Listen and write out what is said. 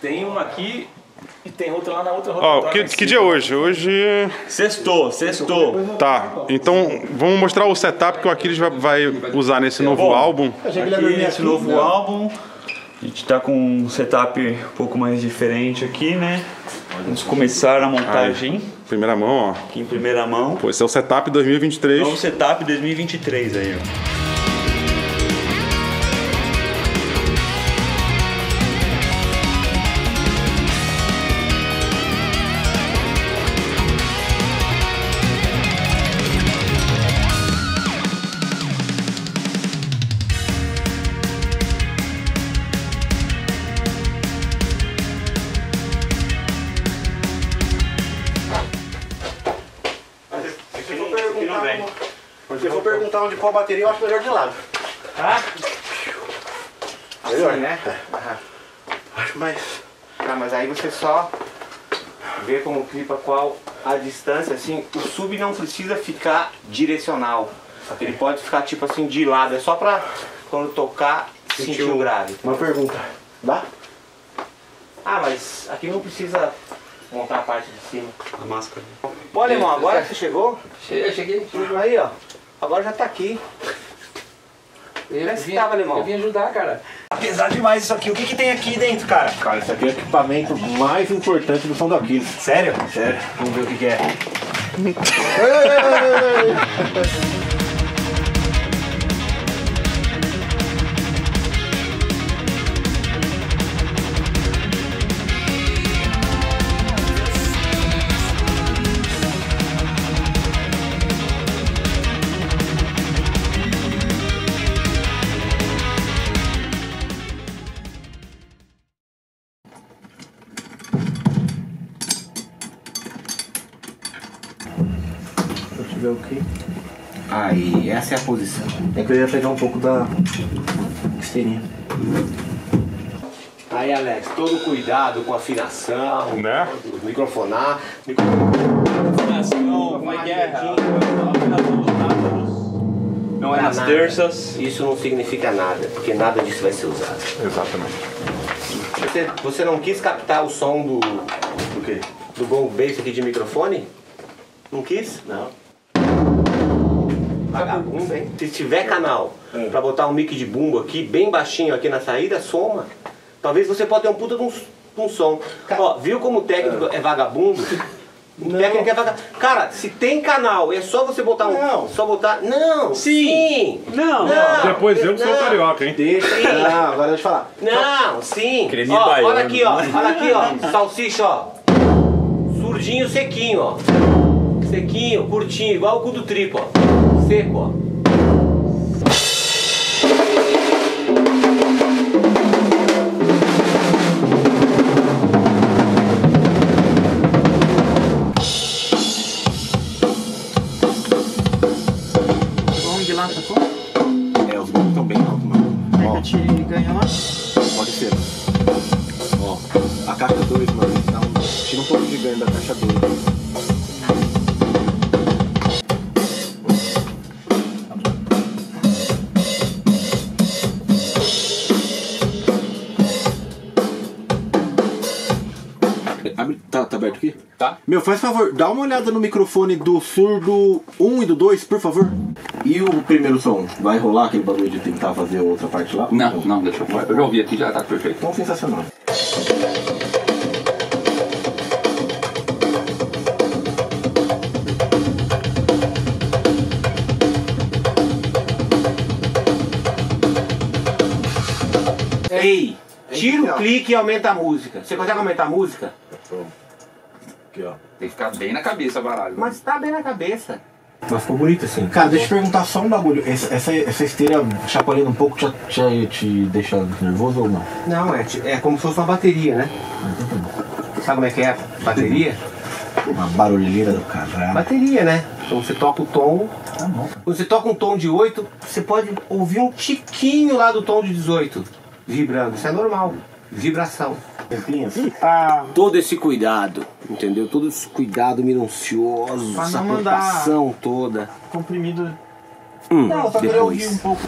Tem um aqui e tem outro lá na outra Ó, rotatória. que, em que cima. dia é hoje? Hoje. Sextou, sextou. Tá, então vamos mostrar o setup que o Aquiles vai, vai usar nesse novo Bom, álbum. Aqui esse novo álbum. A gente tá com um setup um pouco mais diferente aqui, né? Vamos começar a montagem Primeira mão, ó. aqui em primeira mão. Pô, esse é o setup 2023. Novo setup 2023 aí, ó. Eu for perguntar onde pôr a bateria, eu acho melhor de lado. Tá? Melhor, Assim, né? Acho mais. Tá, mas aí você só vê como clipa qual a distância, assim, o sub não precisa ficar direcional. Ele pode ficar tipo assim de lado, é só pra quando tocar sentir o grave. Uma pergunta. Dá? Ah, mas aqui não precisa montar a parte de cima. A máscara. Pô, alemão, agora que você chegou, Cheguei, cheguei. aí ó, agora já tá aqui. Eu que vim, tava, alemão? eu vim ajudar, cara. Pesado demais isso aqui. O que, que tem aqui dentro, cara? Cara, isso aqui é o equipamento mais importante do som do Aquiles. Sério? Sério. Vamos ver o que, que é. Tiver o quê? Aí, essa é a posição. É que eu ia pegar um pouco da esteirinha. Aí, Alex, todo cuidado com a afinação, Né? microfonar. Afinação, como é que é? Não é nas Nada. terças. Isso não significa nada, porque nada disso vai ser usado. Exatamente. Você, você não quis captar o som do, Do quê? do Go Bass aqui de microfone? Não quis? Não. Vagabundo, hein? Se tiver canal pra botar um mic de bumbo aqui, bem baixinho aqui na saída, soma. Talvez você pode ter um puta de um, de um som. Ó, viu como o técnico é vagabundo? O técnico é vagabundo. Cara, se tem canal, é só você botar um. Não. Só botar. Não! Sim! Não. Não! Depois eu que sou carioca, hein? Deixa. Não, agora deixa eu falar. Não, sim. Creme Ó, baiano, olha aqui, ó. Olha aqui, ó. Salsicha, ó. Surdinho sequinho, ó. Sequinho, curtinho, igual o cu do tripo, ó. Seco, ó. Tá? É, os grupos estão bem altos, mano. Market ganhou. Pode ser. Ó, a caixa 2, mano. Dá um, tira um pouco de ganho da caixa 2. Tá. Meu, faz favor, dá uma olhada no microfone do surdo 1 e do 2, por favor. E o primeiro som? Vai rolar aquele bagulho de tentar fazer outra parte lá? Não, não, deixa eu. Eu já ouvi aqui, já tá perfeito. Então, sensacional. Ei, tira o clique e aumenta a música. Você consegue aumentar a música? Aqui, ó. Tem que ficar bem na cabeça, baralho. Mas tá bem na cabeça. Mas ficou bonito assim. Cara, deixa eu te perguntar só um bagulho. Essa, essa, essa esteira chacoalhando um pouco te, te, te deixa nervoso ou não? Não, é, é como se fosse uma bateria, né? Sabe como é que é a bateria? Uma barulheira do caralho. Bateria, né? Então você toca o tom. Tá bom. Quando você toca um tom de 8, você pode ouvir um tiquinho lá do tom de 18 vibrando. Isso é normal. Vibração. Tempinhas? Todo esse cuidado, entendeu? Todo esse cuidado minucioso, essa preocupação toda. Comprimido. Hum, Não, eu só queria depois. ouvir um pouco.